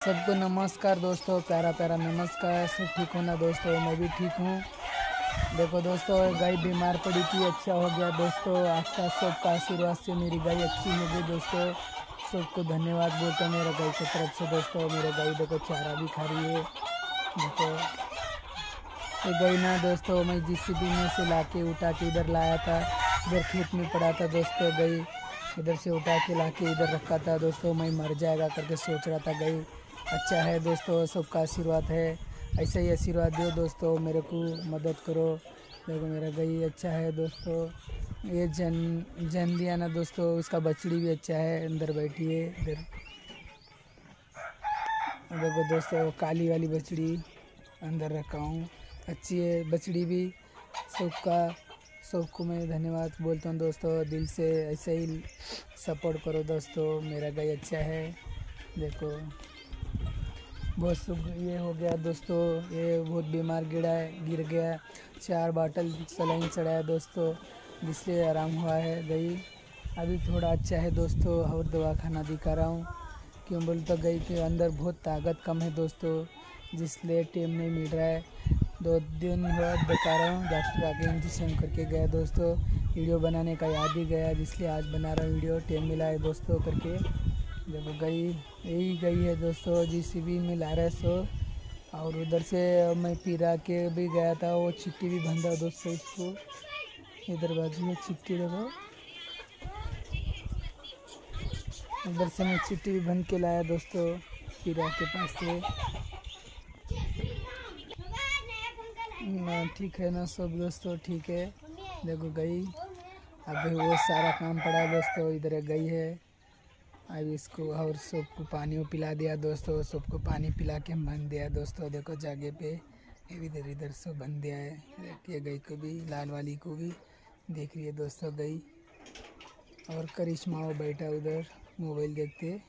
सबको नमस्कार दोस्तों प्यारा प्यारा नमस्कार। सब ठीक हो ना दोस्तों? मैं भी ठीक हूँ। देखो दोस्तों, गाय बीमार पड़ी थी अच्छा हो गया दोस्तों। आपका सबका आशीर्वाद से मेरी गाय अच्छी हो गई दोस्तों। सबको धन्यवाद बोलता मेरा गाय की तरफ़ से दोस्तों। मेरा गाय देखो, चारा भी खा रही है। देखो। ये गाय ना दोस्तों, मैं जिस में से ला के उठा के इधर लाया था, इधर खेत में पड़ा था दोस्तों गई इधर से उठा के ला के इधर रखा था दोस्तों, मैं मर जाएगा करके सोच रहा था गई अच्छा है दोस्तों, सबका आशीर्वाद है। ऐसे ही आशीर्वाद दो दोस्तों, मेरे को मदद करो। देखो मेरा गई अच्छा है दोस्तों। ये जन जन दिया ना दोस्तों, उसका बछड़ी भी अच्छा है, अंदर बैठी है, इधर। देखो दोस्तों, काली वाली बछड़ी अंदर रखा हूँ। अच्छी है बछड़ी भी। सबका, सबको मैं धन्यवाद बोलता हूँ दोस्तों, दिल से ऐसे ही सपोर्ट करो दोस्तों, मेरा गाय अच्छा है। देखो। बहुत सुख ये हो गया दोस्तों, ये बहुत बीमार गिरा है, गिर गया चार बाटल सलाइन चढ़ाया दोस्तों, जिससे आराम हुआ है गई। अभी थोड़ा अच्छा है दोस्तों, और दवा खाना दिखा रहा हूँ। क्यों बोल तो गई के अंदर बहुत ताकत कम है दोस्तों, जिसलिए टाइम नहीं मिल रहा है। दो दिन हुआ बता रहा हूँ, डॉक्टर आके इंजेक्शन करके गया दोस्तों। वीडियो बनाने का याद ही गया, जिसलिए आज बना रहा हूँ वीडियो टाइम मिला है दोस्तों करके। देखो गई, यही गई है दोस्तों जीसीबी में रहे सो। और उधर से मैं पीरा के भी गया था, वो चिट्टी भी बंधा दोस्तों इसको। इधर बाजू में चिट्टी देखो। उधर से मैं चिट्टी भी बंध के लाया दोस्तों, पीरा के पास से। ठीक है ना सब दोस्तों, ठीक है। देखो गई, अभी वो सारा काम पड़ा है दोस्तों, इधर गई है। अब इसको और सबको पानी वो पिला दिया दोस्तों, सबको पानी पिला के बन दिया दोस्तों। देखो जागे पे इधर इधर सब बन दिया है। देखिए गई को भी, लाल वाली को भी। देख रही है दोस्तों गई। और करिश्मा वो बैठा उधर, मोबाइल देखते।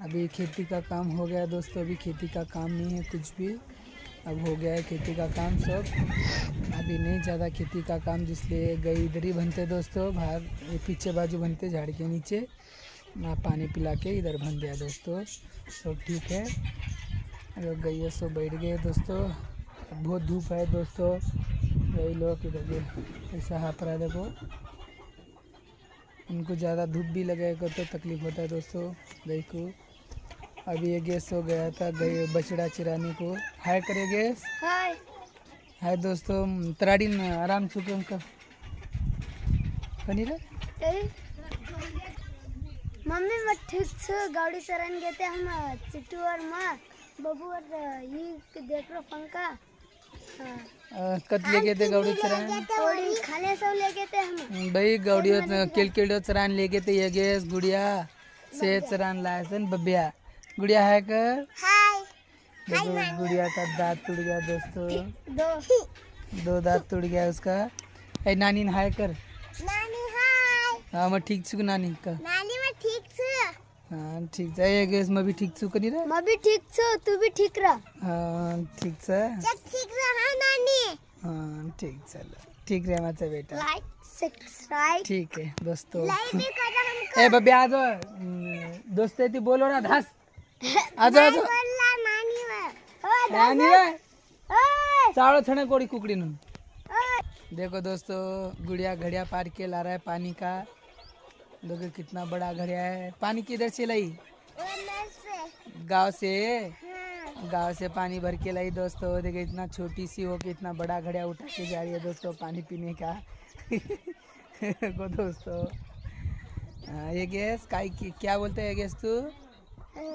अभी खेती का काम हो गया दोस्तों, अभी खेती का काम नहीं है कुछ भी। अब हो गया है खेती का काम सब। अभी नहीं ज़्यादा खेती का काम, जिसलिए गई इधर ही बनते दोस्तों, बाहर पीछे बाजू बनते, झाड़ के नीचे। ना पानी पिला के इधर बन दिया दोस्तों। सब ठीक है। अगर गई सो बैठ गए दोस्तों। बहुत धूप है दोस्तों। वही लोग इधर ऐसा हाथ रहा देखो। उनको ज़्यादा धूप भी लगेगा तो तकलीफ़ होता है दोस्तों। गई को अभी ये गैस हो गया था गई बछड़ा चिराने को। हाय करे गैस। हाय। हाय दोस्तों तराड़ी आराम छुपे उनका बनी रहे मम्मी मैं ठीक से गाड़ी चलाने गए थे हम चिट्टू और माँ बबू और ये देख लो पंखा। हाँ। कत ले गए थे गौड़ी चरान थोड़ी खाने सब ले गए थे हम। भाई किलो चरान ले गए थे ये गैस गुड़िया से चरान लाए बबिया। गुड़िया है कर हाय। देखो गुड़िया का दांत टूट गया दोस्तों। दो। दो दांत टूट गया उसका। ए नानी हाय कर। नानी हाय। हाँ मैं ठीक छु नानी का। हाँ ठीक है। ये गैस में भी ठीक छु करी रे मैं भी ठीक छू तू भी ठीक रह। हाँ ठीक है ठीक रह हाँ नानी। हाँ ठीक चलो। ठीक रहे माचा बेटा। लाइक सब्सक्राइब ठीक है दोस्तों। लाइक भी कर हमको। ए बब्बे आ जाओ। दोस्त थी बोलो ना धस। आ जाओ आ जाओ। नानी ओ नानी ओए चावल छने कोड़ी कुकड़ी नु देखो दोस्तों गुड़िया घड़िया पार के ला रहा है पानी का। देखो कितना बड़ा घड़िया है। पानी किधर से लाई? गाँव से? हाँ। गाँव से पानी भर के लाई दोस्तों। देखो इतना छोटी सी हो के इतना बड़ा घड़िया उठा के जा रही है दोस्तों पानी पीने का। देखो दोस्तों। हाँ, ये गैस काई की क्या बोलते हैं गैस तू?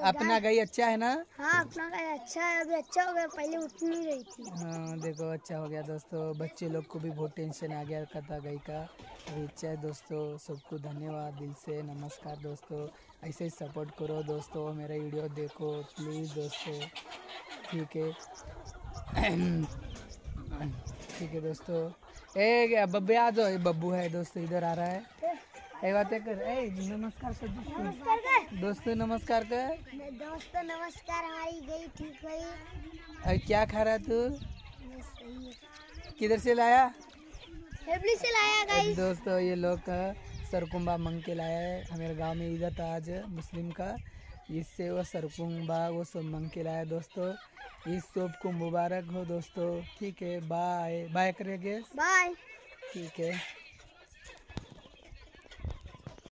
अपना गई अच्छा है ना? हाँ अपना का अच्छा है। अभी अच्छा हो गया पहले उठ नहीं रही थी। हाँ देखो अच्छा हो गया दोस्तों। बच्चे लोग को भी बहुत टेंशन आ गया कथा गई का। अच्छा है दोस्तों सबको धन्यवाद दिल से नमस्कार दोस्तों। ऐसे ही सपोर्ट करो दोस्तों मेरा वीडियो देखो प्लीज़ दोस्तों। ठीक है। ठीक है दोस्तों। ए बब्बे आ जाओ ये बब्बू है दोस्तों इधर आ रहा है। ए बातें कर। ए नमस्कार कर दोस्तों नमस्कार कर दोस्तों नमस्कार कर मैं दोस्तों नमस्कार हमारी गई ठीक हुई और क्या खा रहा है तू? किधर से लाया? से लाया गाइस दोस्तों ये लोग का सरकुंबा मंग के लाया है। हमारे गाँव में ईद था आज मुस्लिम का। इससे वो सरकुम्बा वो सब मंग के लाया दोस्तों। इस सबको मुबारक हो दोस्तों। ठीक है बाय बाय करेंगे बाय ठीक है।